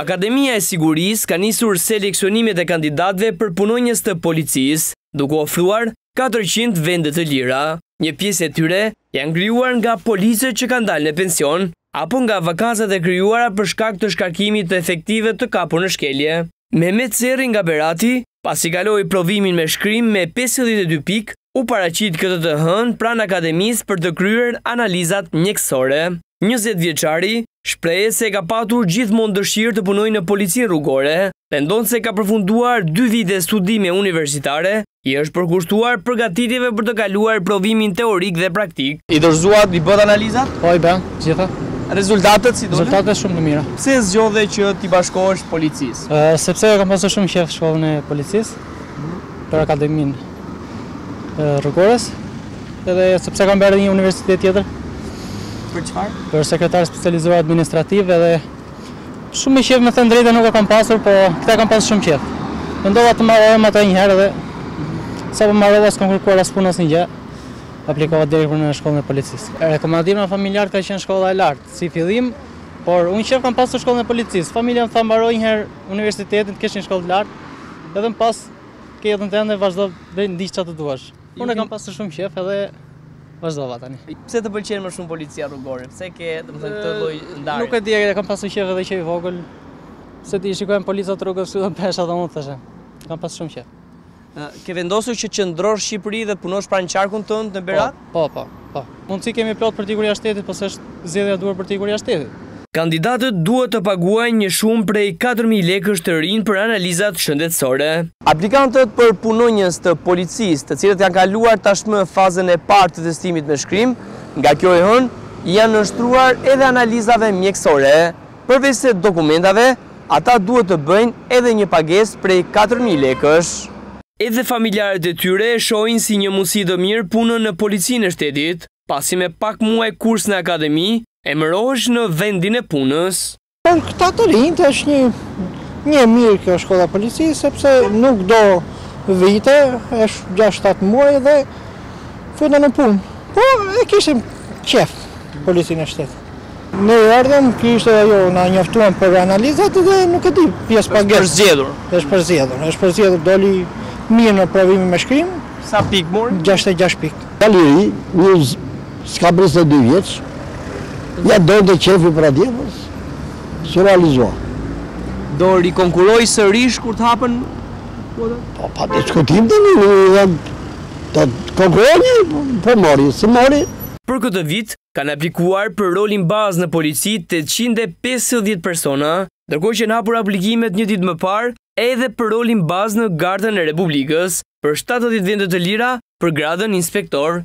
Akademia e Sigurisë ka nisur seleksionimet e kandidatëve për punonjës të policisë, duke ofruar katërqind vende të lira. Një pjesë e tyre janë krijuar nga policët që kanë dalë në pension apo nga vakancat e krijuara për shkak të shkarkimit të efektivëve të kapur në shkelje. Mehmet Zerri nga Berati, pasi kaloi provimin me shkrim me pesëdhjetë e dy pikë, u paraqit këtë të hënë pranë Akademisë për të kryer analizat mjekësore. Njëzet vjeçari shprehet se ka patur gjithmonë dëshirë të punojë në Policinë Rrugore. Ndonëse ka përfunduar dy vite studime universitare i është përkushtuar përgatitjeve për të kaluar provimin teorik dhe praktik. I dorëzuat, i bëtë analizat? Po, i bëmë, të gjitha. Rezultatet si dolën? Rezultatet shumë të mira. Pse e zgjodhe që t'i bashkohesh policisë? Sepse e kam pasur shumë qef shkollën e policisë, për akademinë, rrugores, edhe sepse kam bërë një universitet tjetër. Për çfarë? Për sekretar specializuar administrativ edhe Shumë qejf me thënë drejtën nuk e kam pasur po këtë e kam pasur shumë qejf. Mendova ta mbaroja atë një herë dhe sapo mbarova s'kam kërkuar as punë asnjë gjë. Aplikova direkt në shkollën e policisë. Rekomandimi nga familjarët ka qenë shkolla e lartë si fillim, por unë qejf kam pasur shkollën e policisë. Familja më tha mbaroj një herë universitetin të kesh një shkollë të lartë edhe më pas ke jetën tënde vazhdo vendi ku të duash. Unë e kam pasur shumë qef edhe vazhdova tani. Pse të pëlqen më shumë policia rrugore? Pse ke, domethënë, këtë lloj ndarje? Nuk e di, e kam pasur qef edhe që i vogël. Se i shikoja policat rrugës, si do bësh atë mund thashë. Kam pasur shumë qef. Ke vendosur që të qëndrosh në Shqipëri dhe të punosh pranë qarkut tënd në Berat? Po, po, po. Mundësi kemi plot për të ikur jashtë shtetit, po s'është zgjedhja e duhur për të ikur jashtë shtetit. Kandidatët duhet të paguajnë një shumë prej katër mijë lekësh të rinj për analizat shëndetësore. Aplikantët për punonjës të policisë, të cilët kanë kaluar tashmë fazën e parë të testimit me shkrim, nga kjo e hënë i janë nënshtruar edhe analizave mjekësore. Përveçse dokumentave, ata duhet të bëjnë edhe një pagesë prej katër mijë lekësh. Edhe familjarët e tyre e shohin si një mundësi të mirë punën në Policinë e Shtetit, pasi me pak muaj kurs në akademi, emërohesh në vendin e punës. Për këta të rinjtë është një e mirë kjo shkolla e policisë, sepse nuk do vite, është gjashtë shtatë muaj dhe futen në punë. Po e kishim qejf Policinë e Shtetit. Ne erdhëm, ky ishte ajo, na njoftuan për analizat dhe nuk e di, pse s'pagoi. Është përzgjedhur. Është përzgjedhur, është përzgjedhur, doli mirë në provimin me shkrim. Sa pikë mori? 66 pikë. Djalë i ri, një s'ka njëzet e dy vjeç, ia donte qefi për atje, po s'u realizua. Do rikonkurojë sërish kur të hapen kuotat? Po pa diskutim tani, do të konkurojë, po mori, s'e mori. Për këtë vit, kanë aplikuar për rolin bazë në polici tetëqind e pesëdhjetë persona, ndërkohë që janë hapur aplikimet një ditë më parë edhe për rolin bazë në Gardën e Republikës për shtatëdhjetë vende të lira për gradën inspektor.